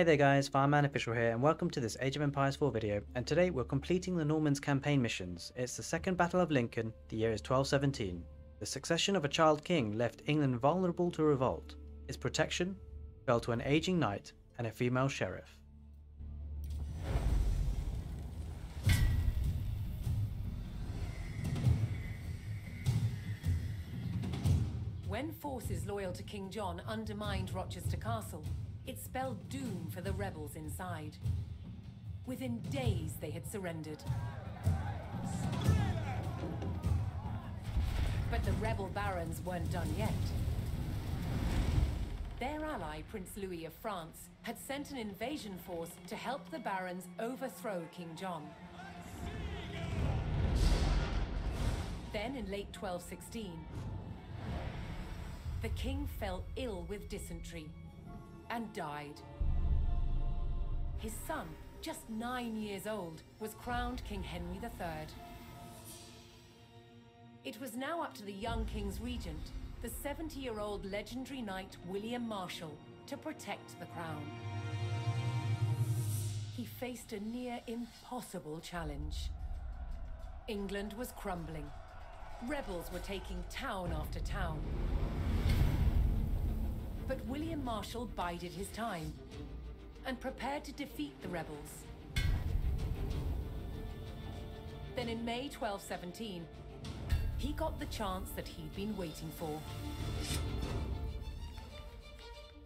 Hey there guys, Farm Man Official here and welcome to this Age of Empires 4 video and today we're completing the Normans campaign missions. It's the second Battle of Lincoln, the year is 1217. The succession of a child king left England vulnerable to revolt. Its protection fell to an aging knight and a female sheriff. When forces loyal to King John undermined Rochester Castle, it spelled doom for the rebels inside. Within days, they had surrendered. But the rebel barons weren't done yet. Their ally, Prince Louis of France, had sent an invasion force to help the barons overthrow King John. Then, in late 1216, the king fell ill with dysentery and died. His son, just nine years old, was crowned King Henry III. It was now up to the young king's regent, the 70-year-old legendary knight William Marshal, to protect the crown. He faced a near impossible challenge. England was crumbling. Rebels were taking town after town. But William Marshal bided his time and prepared to defeat the rebels. Then in May 1217, he got the chance that he'd been waiting for.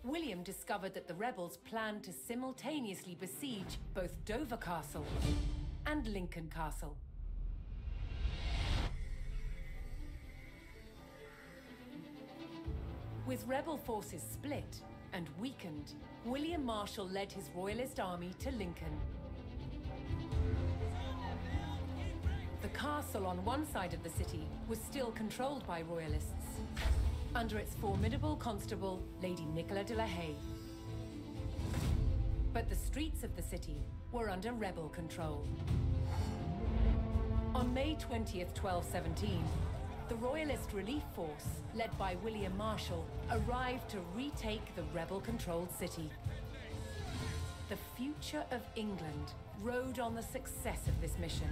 William discovered that the rebels planned to simultaneously besiege both Dover Castle and Lincoln Castle. With rebel forces split and weakened, William Marshal led his royalist army to Lincoln. The castle on one side of the city was still controlled by royalists, under its formidable constable, Lady Nicola de la Haye. But the streets of the city were under rebel control. On May 20th, 1217, the Royalist Relief Force, led by William Marshal, arrived to retake the rebel-controlled city. The future of England rode on the success of this mission.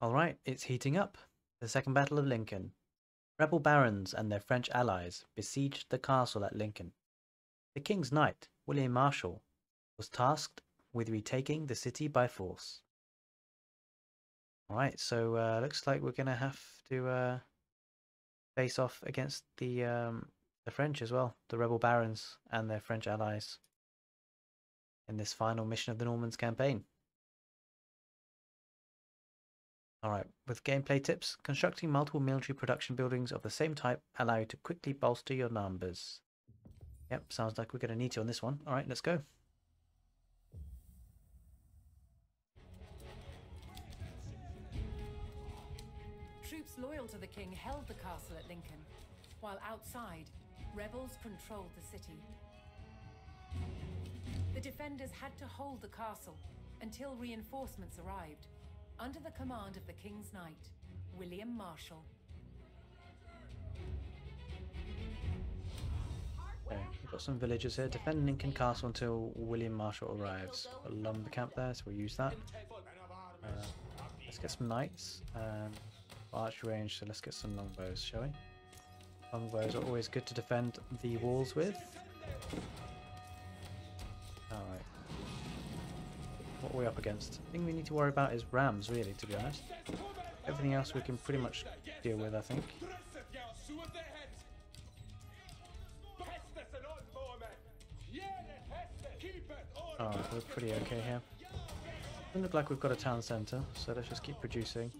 Alright, it's heating up. The Second Battle of Lincoln. Rebel barons and their French allies besieged the castle at Lincoln. The king's knight, William Marshal, was tasked with retaking the city by force. Alright, so uh, looks like we're going to have to uh, face off against the, um, the French as well, the rebel barons and their French allies in this final mission of the Normans campaign. Alright, with gameplay tips, constructing multiple military production buildings of the same type allow you to quickly bolster your numbers. Yep, sounds like we're going to need to on this one. Alright, let's go. Troops loyal to the king held the castle at Lincoln, while outside, rebels controlled the city. The defenders had to hold the castle until reinforcements arrived under the command of the King's Knight, William Marshal. Okay, we've got some villagers here. Defend Lincoln Castle until William Marshal arrives. A lumber camp there, so we'll use that. Uh, let's get some knights. Um, arch range, so let's get some longbows, shall we? Longbows are always good to defend the walls with. Alright. What are we up against? The thing we need to worry about is rams, really, to be honest. Everything else we can pretty much deal with, I think. Oh, we're pretty okay here. Doesn't look like we've got a town centre, so let's just keep producing.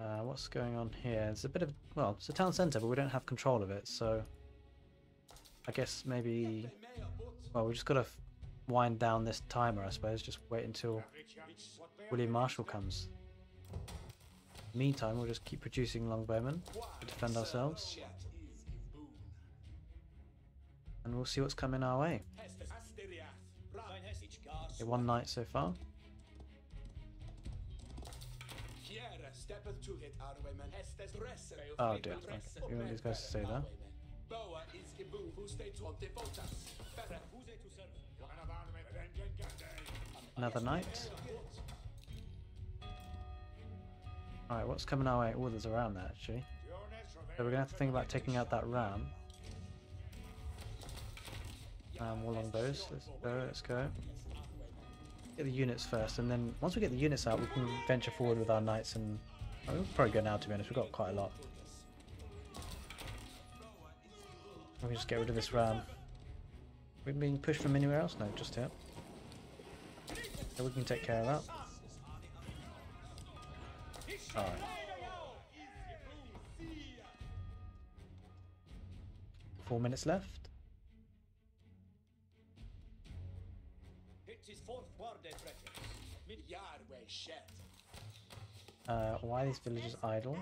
Uh, what's going on here? It's a bit of, well, it's a town centre, but we don't have control of it, so... I guess maybe... Well, we just got to wind down this timer, I suppose. Just wait until William Marshal comes. Meantime, we'll just keep producing longbowmen to defend ourselves. And we'll see what's coming our way. Okay, one knight so far. Oh dear. Okay. Want these guys to stay there? Another knight. Alright, what's coming our way? Oh, there's a ram there actually. So we're gonna have to think about taking out that ram. Um, more longbows. Let's go, let's go. Get the units first, and then once we get the units out, we can venture forward with our knights and... Oh, we'll probably go now, to be honest. We've got quite a lot. We can just get rid of this ram. We being pushed from anywhere else? No, just here. So we can take care of that. Alright. Four minutes left. Uh, why are these villages idle?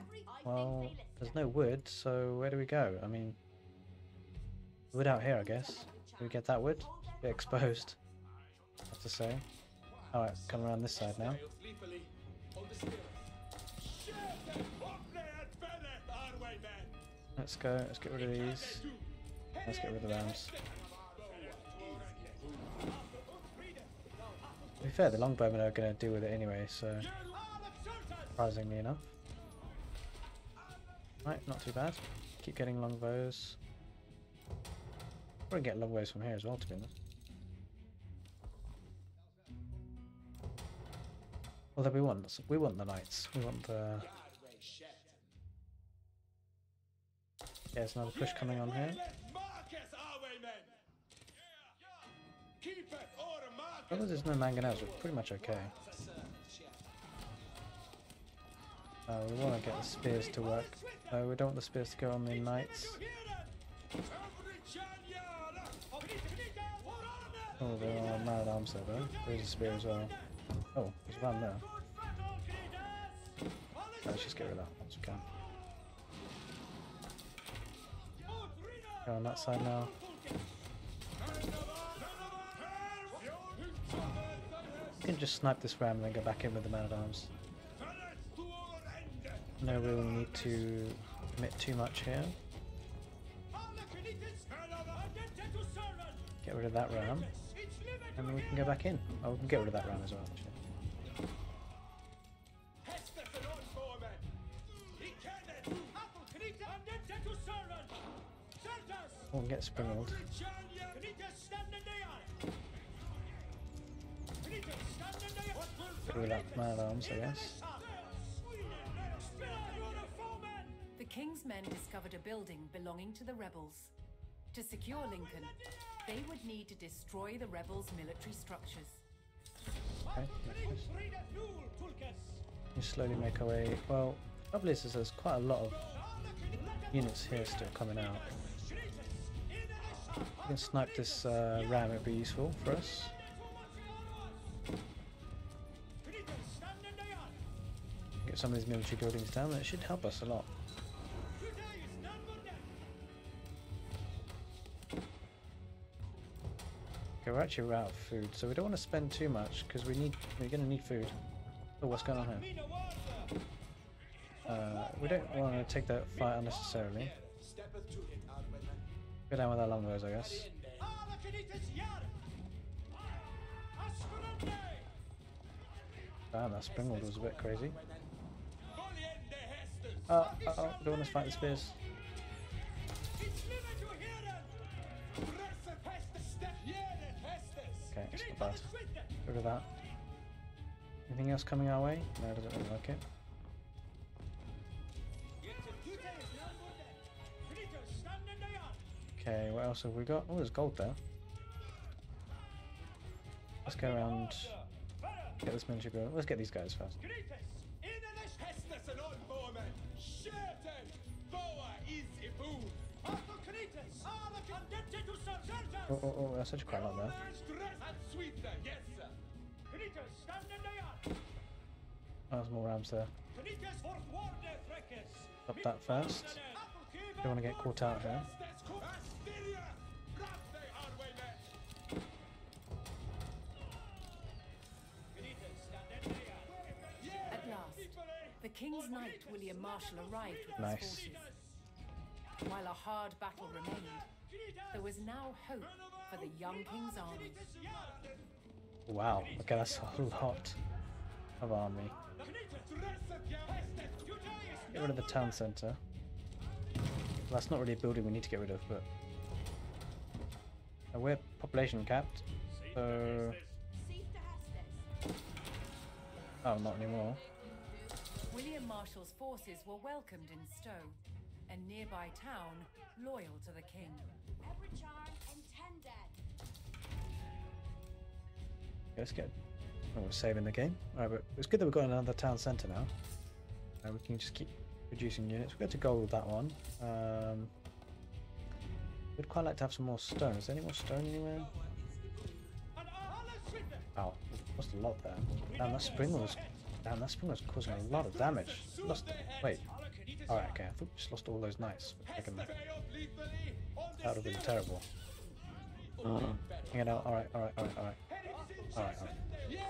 Well, there's no wood, so where do we go? I mean, wood out here, I guess. Do we get that wood? Bit exposed, I have to say. Alright, come around this side now. Let's go, let's get rid of these. Let's get rid of the rams. To be fair, the longbowmen are going to deal with it anyway, so... Surprisingly enough. Right, not too bad. Keep getting longbows. Probably get longbows from here as well, to be honest. Although we want, we want the knights. We want the... There's another push coming on here. As long there's no mangonels, we're pretty much okay. Uh, we want to get the spears to work. We don't want the spears to go on the knights. Oh, there are at arms there though. There's a spear as well. Oh, there's one there. Let's just get rid of that once we can. Go on that side now. We can just snipe this ram and then go back in with the man at arms. No real need to commit too much here. Get rid of that ram. And then we can go back in. Oh, we can get rid of that ram as well, We get Springald. Get rid of that man at arms, I guess. The King's men discovered a building belonging to the rebels. To secure Lincoln, they would need to destroy the rebels' military structures. Okay, we slowly make our way. Well, the trouble is there's quite a lot of units here still coming out. We can snipe this uh, ram, it'd be useful for us. Get some of these military buildings down, that should help us a lot. Okay, we're actually out of food, so we don't want to spend too much because we need we're going to need food. Oh, what's going on here? Uh, we don't want to take that fight unnecessarily. Go down with our longbows, I guess. Damn, that Springald was a bit crazy. Uh, uh oh, don't want to fight the spears. Okay, it's not bad. Rid of that. Anything else coming our way? No, doesn't look like it. Okay, what else have we got? Oh, there's gold there. Let's go around. Get this military building. Let's get these guys first. Oh, oh, oh, that's such a lot there. Oh, there's more rams there. Stop that first. Don't want to get caught out here. King's Knight, William Marshal, arrived with Nice. his forces. While a hard battle remained, there was now hope for the young King's army. Wow, okay, that's a lot of army. Get rid of the town centre. Well, that's not really a building we need to get rid of, but uh, we're population capped, so oh, not anymore. William Marshal's forces were welcomed in Stowe, a nearby town loyal to the king. Okay, let's get. Oh, we're saving the game. Alright, but it's good that we've got another town centre now. Uh, we can just keep producing units. We'll go to gold with that one. Um, we'd quite like to have some more stone. Is there any more stone anywhere? Oh, we've lost a lot there. Damn, that spring was. Damn, that spring was causing a lot of damage. Lost. Wait. Alright, okay. I thought we just lost all those knights. for a second there. That would have been terrible. Uh-huh. Hang it out. Alright, alright, alright, alright. Alright, alright. Yeah,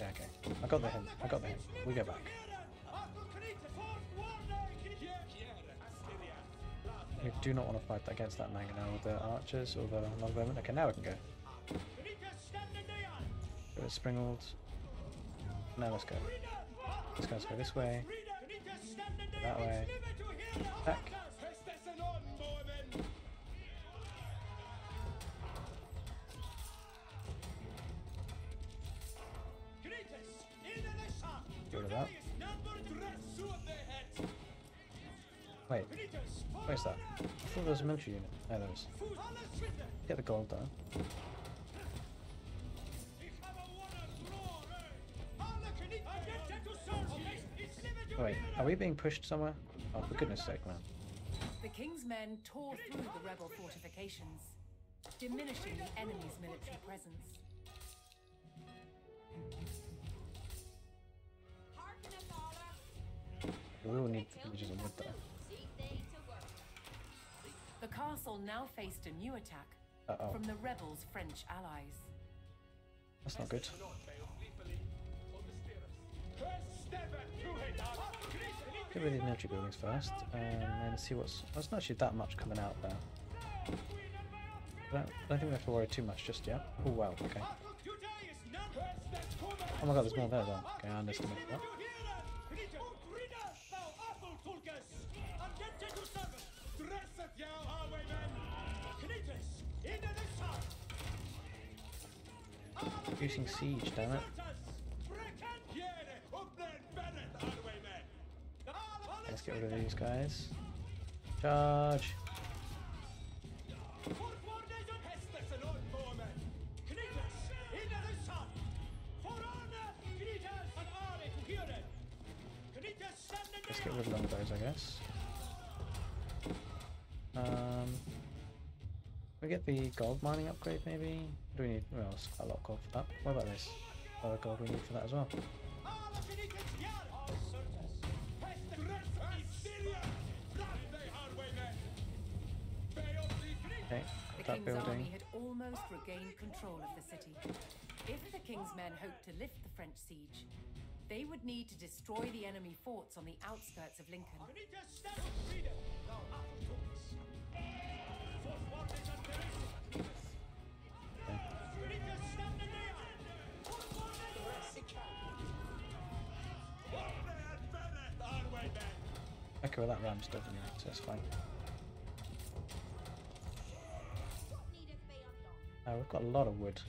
okay. I got the hint. I got the hint. We go back. We do not want to fight against that mangonel with the archers or the longbowmen. Okay, now we can go. Go with Springald. Now let's go. Let's go, let's go this way. That way. Back. Wait, where's that? I thought there was a military unit. There there is. Get the gold though. Oh, wait, are we being pushed somewhere? Oh, for goodness sake, man. The king's men tore through the rebel fortifications, diminishing the enemy's military presence. We will need villages of wood though. The castle now faced a new attack Uh-oh. from the rebels' French allies. That's not good. Get rid of the military buildings first, um, and then see what's... There's not actually that much coming out there. I don't, I don't think we have to worry too much just yet. Oh wow, okay. Oh my god, there's more there though. Okay, I underestimated that. Reducing siege, damn it. Let's get rid of these guys. Charge! Let's get rid of them guys, I guess. Um, we get the gold mining upgrade, maybe? Do we need? Well, a lot of gold for that. What about this? What other gold we need for that as well? Okay, The that king's building. army had almost regained control of the city. If the king's men hoped to lift the French siege, they would need to destroy the enemy forts on the outskirts of Lincoln. Okay, well that ram's dead anyway, so it's fine. Uh, we've got a lot of wood.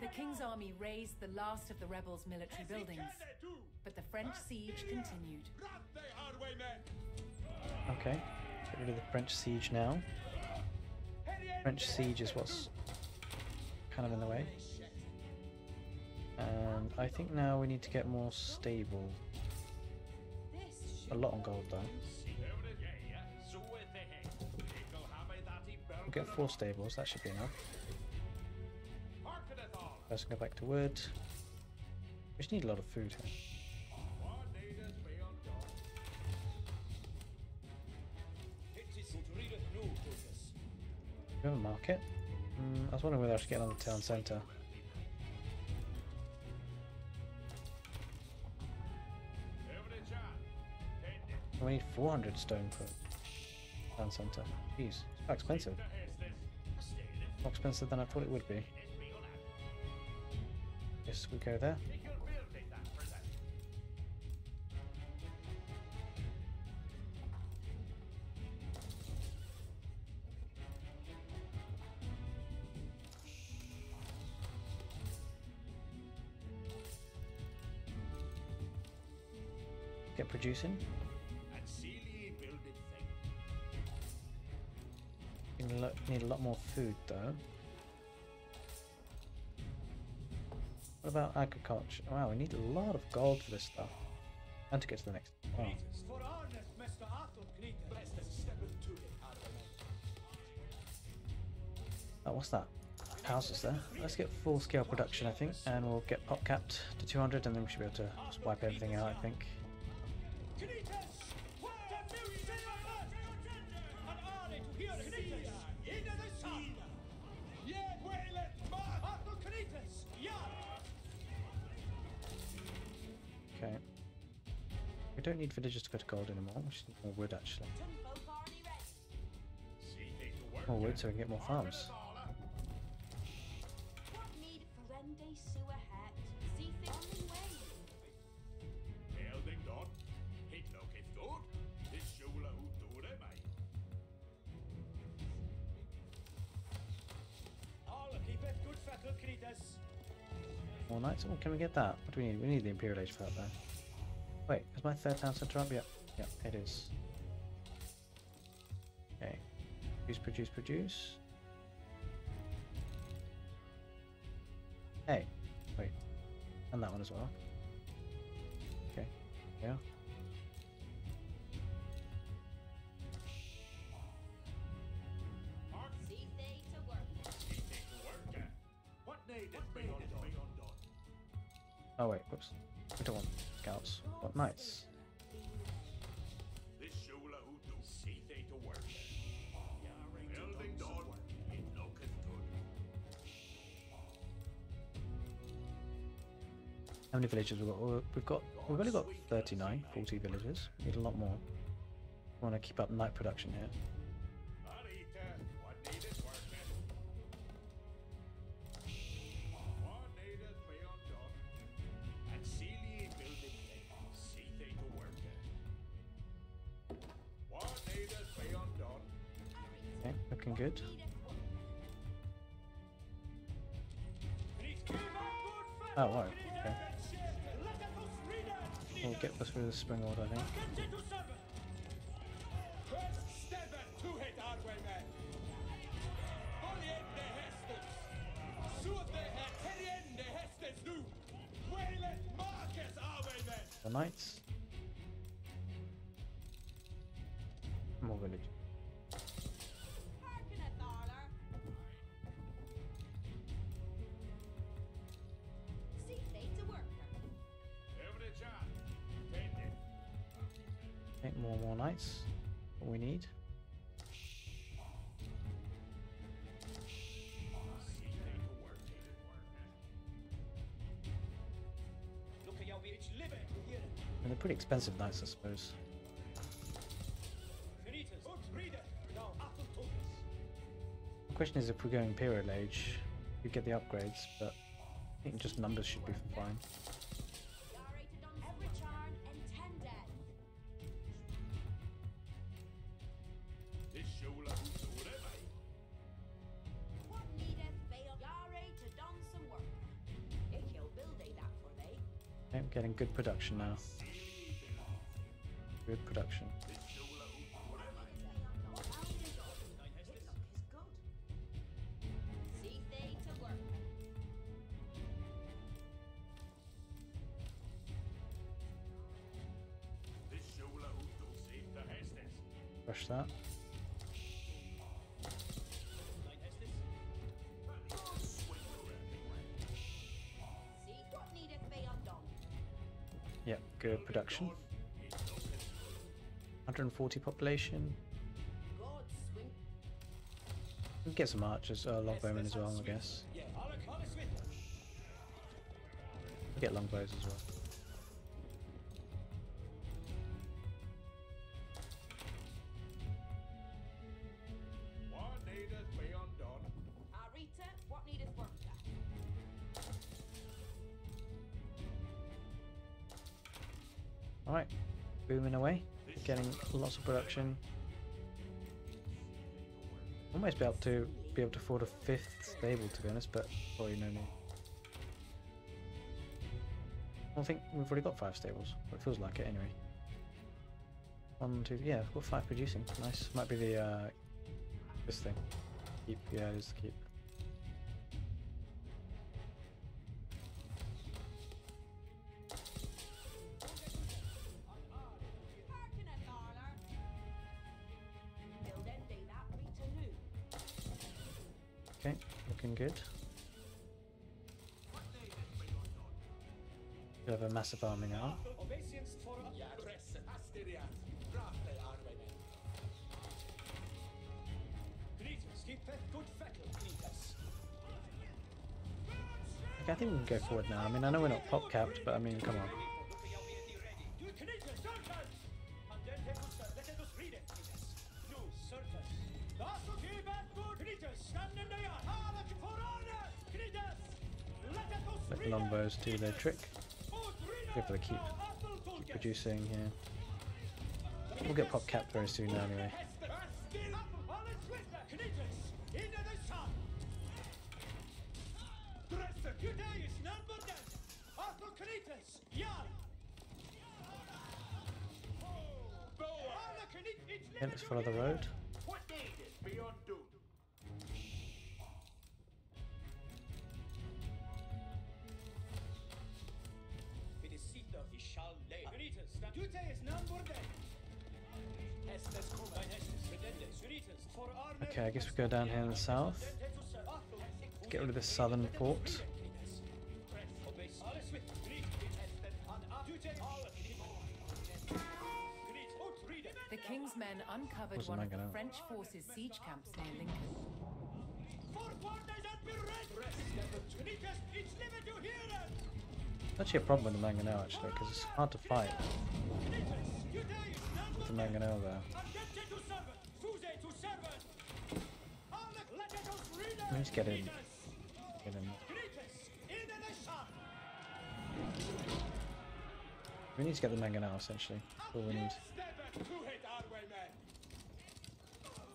The king's army razed the last of the rebels' military buildings, but the French siege continued. Okay, get rid of the French siege now. French siege is what's kind of in the way. And I think now we need to get more stable. A lot on gold though. We'll get four stables, that should be enough. Let's go back to wood. We just need a lot of food here. We have a market. Mm, I was wondering whether I should get on the town centre. We need 400 stone for town centre. Jeez, it's quite expensive. More expensive than I thought it would be. Yes, we go there. Get producing. Need a lot, more food though. What about agriculture? Wow, we need a lot of gold for this stuff. And to get to the next. Oh, oh what's that? Houses there. Let's get full scale production, I think, and we'll get pop capped to 200, and then we should be able to wipe everything out, I think. Need villagers to go to gold anymore. We just need more wood, actually. More wood so we can get more farms. More knights? Oh, can we get that? What do we need? We need the Imperial Age for that though. Wait, is my third town centre up? Yep. Yep, it is. Okay. Produce, produce, produce. Hey. Wait. And that one as well. Knights? How many villages we've got? We've got we've only got 39, 40 villages. We need a lot more. Want to keep up knight production here. Good. Oh, right, okay. We'll get this through the spring order, I think. The knights. More village. Okay, more more knights. What we need. And they're pretty expensive knights, I suppose. The question is if we go Imperial Age, we get the upgrades, but I think just numbers should be fine. Good production now. Good production. Good production. 140 population. We get some archers, uh, longbowmen as well, I guess. We'll get longbows as well. Production. Almost be able to be able to afford a fifth stable to be honest, but probably no need. I think we've already got five stables, or it feels like it anyway. One, two, yeah, we've got five producing. Nice. Might be the uh, this thing. Keep, yeah, it is the keep. Okay, looking good. You have a massive army now. Okay, I think we can go forward now. I mean, I know we're not pop capped, but I mean, come on. Longbows do their trick. Go for the keep. Keep producing here. We'll get pop capped very soon now anyway. Hester, still up, alles with Unitas, for arne. Okay, I guess we go down here in the south. Get rid of this southern port. The King's men uncovered Wasn't one of the out. French forces' siege camps near Lincoln. Actually, a problem with the Mangonel actually, because it's hard to fight with the Mangonel there. To get in. Get in. We need to get the Mangonel essentially. That's all we need.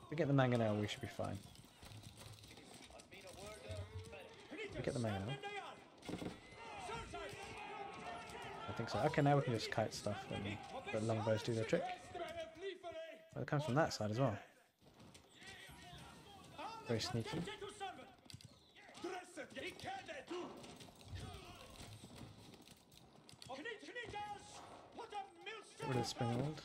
If we get the Mangonel, we should be fine. We get the Mangonel. I think so. Okay, now we can just kite stuff and let longbows do their trick. Oh, it comes from that side as well. Very sneaky. Get rid of the Springald.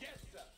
Yes, sir. Fort Warne,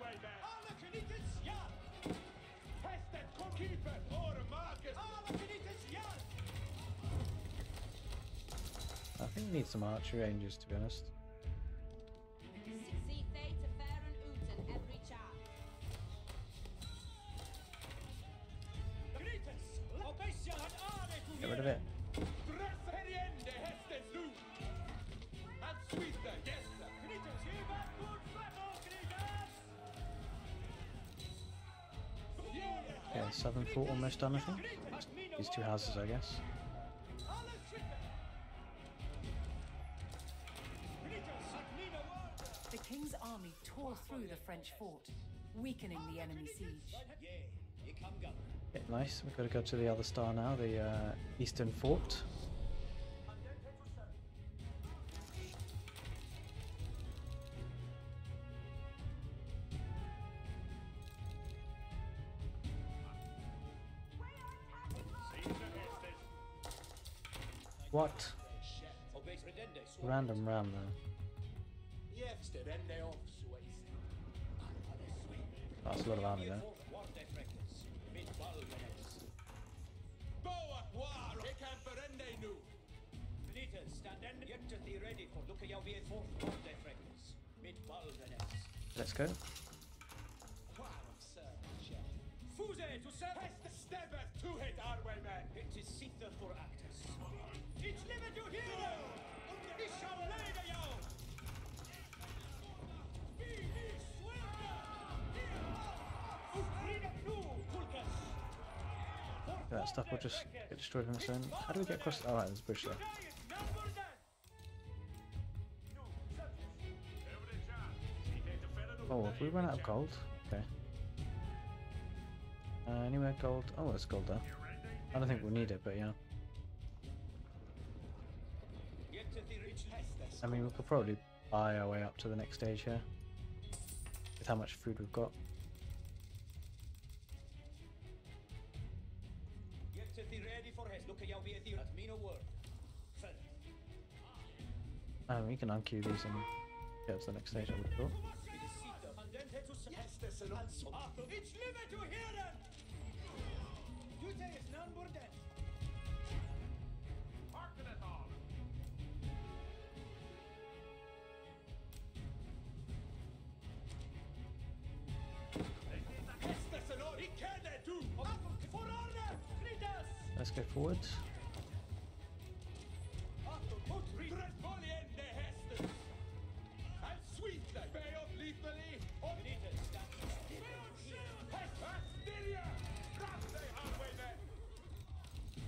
think we need some archery ranges to be honest. Get rid of it. Yeah. Southern fort almost done I think. These two houses I guess. through the French fort, weakening the enemy siege. Yeah, nice. We've got to go to the other star now, the uh, Eastern Fort. What? Random ram though. Way, man. It is Sitha for Actus. It's never to shall lay the yo! That stuff will just get destroyed on its own. How do we get across? Oh, Alright, there's a bridge there. Oh, have we run out of gold? Okay. Uh, anywhere gold? Oh, there's gold there. I don't think we'll need it, but yeah. I mean, we could probably buy our way up to the next stage here. With how much food we've got. Um, we can unqueue these and get to the next stage, I would thought. Head to Heste sen also. Arthur. It's never to hear them! Dute is none burden. Harken het al. Heste sen al, ik kan det du. For honor! Kritas! Let's go forward.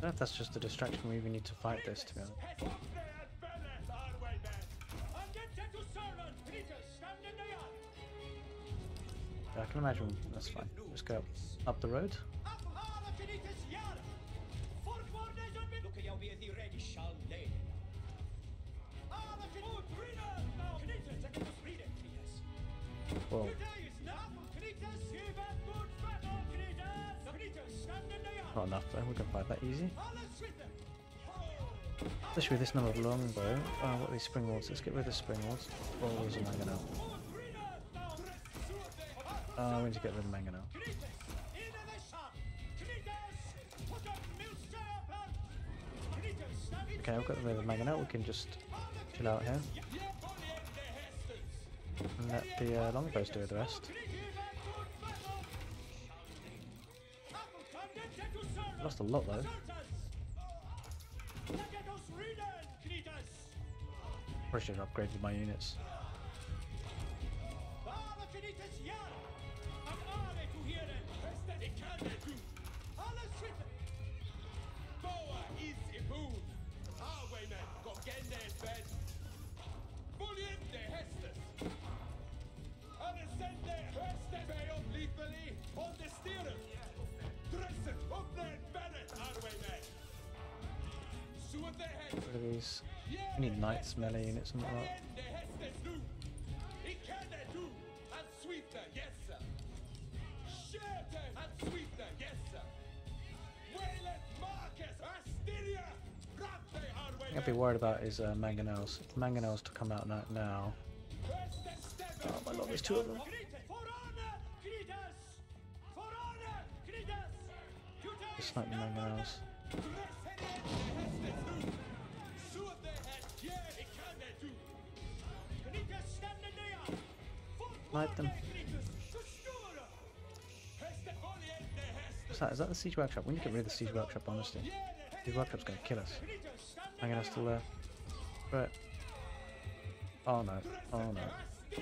Know if that's just a distraction we even need to fight this, to be honest. Yard! I can imagine that's fine. Just go up the road. Up Not enough though, we can fight that easy. Especially with this number of longbow. Oh, what are these Springalds? Let's get rid of the Springalds. Oh, there's a mangonel. Oh, Uh, we need to get rid of the mangonel. Okay, I've got rid of the mangonel. We can just chill out here and let the uh, longbows do the rest. Lost a lot though. Probably should have upgraded my units. Rid of these. We need knights, melee units and way, Thing I'd be worried about is uh, mangonels. If mangonels to come out now. Oh my lord, there's two of them. Just the mangonels. Snipe them. What's that? Is that the siege workshop? We need to get rid of the siege workshop, honestly. Siege workshop's gonna kill us. Mangonel's still there. Right. Oh no. Oh no. Two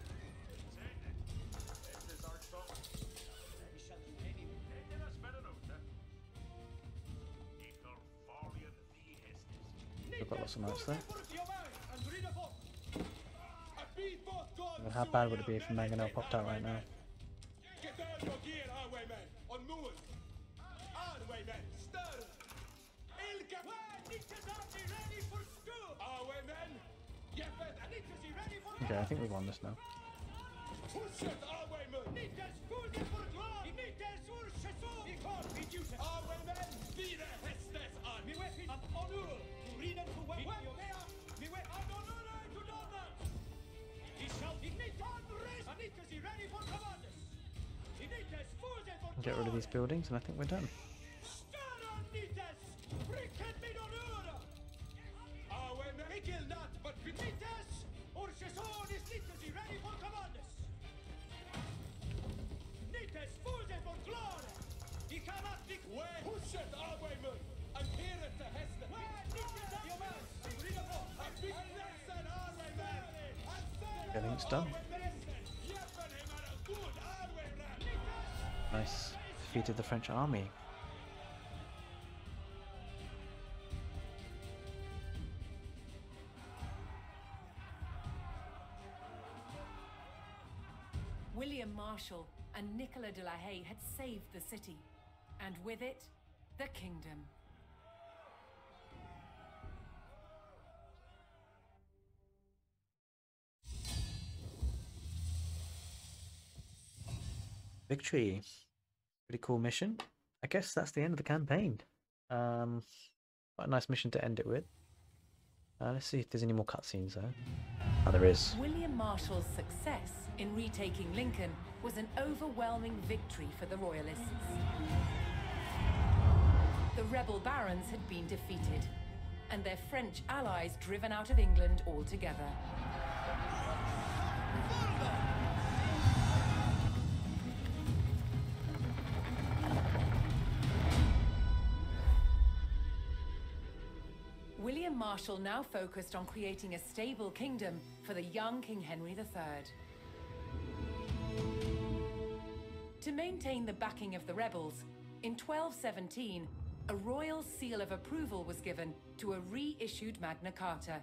We've got lots of knights there. But how bad would it be if Mangonel popped out right now? Get down your gear, highwaymen! On move! Highwaymen, stir! Ilka! Highwaymen! Jeppet! Okay, I think we won this now. Get rid of these buildings, and I think we're done. Army. William Marshal and Nicola de la Haye had saved the city, and with it, the kingdom. Victory. Pretty cool mission. I guess that's the end of the campaign. Um, quite a nice mission to end it with. Uh, let's see if there's any more cutscenes though. Oh, there is. William Marshal's success in retaking Lincoln was an overwhelming victory for the Royalists. The rebel barons had been defeated, and their French allies driven out of England altogether. Marshal now focused on creating a stable kingdom for the young King Henry III. To maintain the backing of the rebels, in 1217, a royal seal of approval was given to a reissued Magna Carta,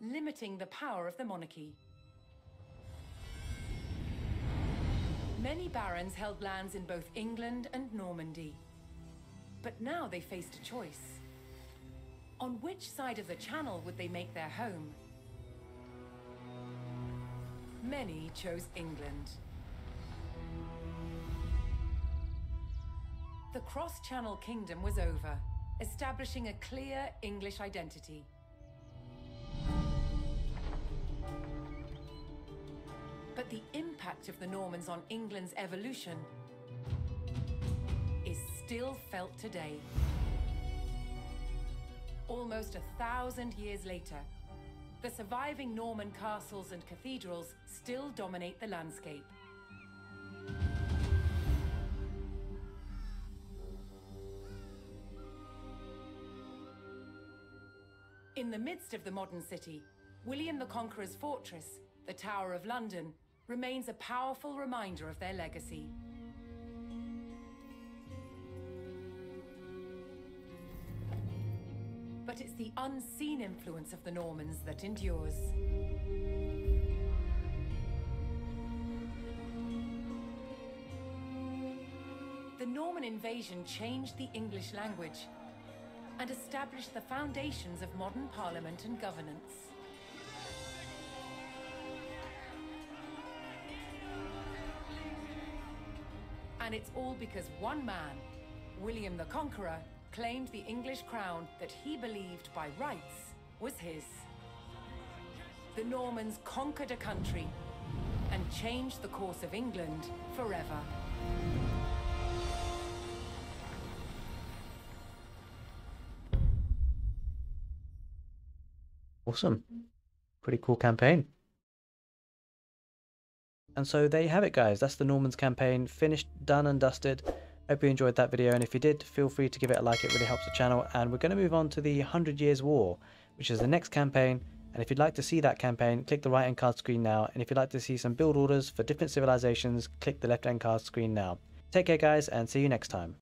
limiting the power of the monarchy. Many barons held lands in both England and Normandy. But now they faced a choice. On which side of the channel would they make their home? Many chose England. The cross-channel kingdom was over, establishing a clear English identity. But the impact of the Normans on England's evolution is still felt today. Almost a thousand years later, the surviving Norman castles and cathedrals still dominate the landscape. In the midst of the modern city, William the Conqueror's fortress, the Tower of London, remains a powerful reminder of their legacy. But it's the unseen influence of the Normans that endures. The Norman invasion changed the English language and established the foundations of modern parliament and governance. And it's all because one man, William the Conqueror, claimed the English crown that he believed by rights was his. The Normans conquered a country and changed the course of England forever. Awesome. Pretty cool campaign. And so there you have it, guys. That's the Normans campaign finished, done and dusted. Hope you enjoyed that video. And if you did, feel free to give it a like. It really helps the channel. And we're going to move on to the 100 Years' War, which is the next campaign. And if you'd like to see that campaign, click the right hand card screen now. And if you'd like to see some build orders for different civilizations, click the left hand card screen now. Take care guys and see you next time.